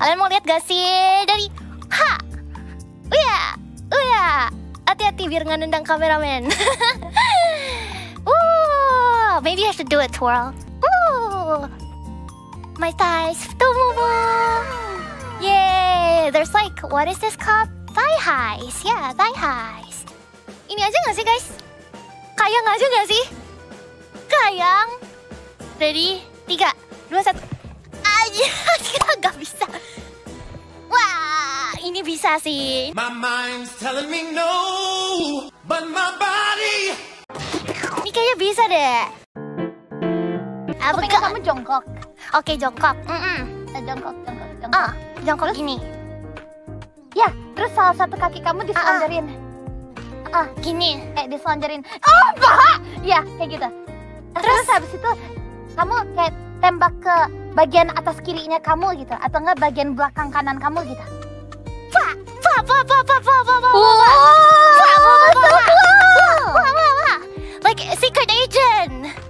Kalian mau lihat gak sih dari ha, uya, uya. Hati-hati biar nggak nendang kameramen. Ooh, maybe I should do it twirl. Ooh, my thighs, tubuh. Yay, there's like what is this called? Thigh highs, yeah, thigh highs. Ini aja nggak sih guys? Kayang aja nggak sih? Kayang. Ready? Tiga, ini bisa sih. My mind's telling me no, but my body. Ini kayaknya bisa deh. Aku Apa pengen kamu jongkok. Oke, jongkok. Mm-mm. Eh, jongkok, jongkok, jongkok. Ah, jongkok ini. Ya, terus salah satu kaki kamu diselonjorin. Ah, gini. Eh, diselonjorin. Oh, paha! Ya, kayak gitu. Terus, habis itu kamu kayak tembak ke bagian atas kirinya kamu gitu atau enggak bagian belakang kanan kamu gitu.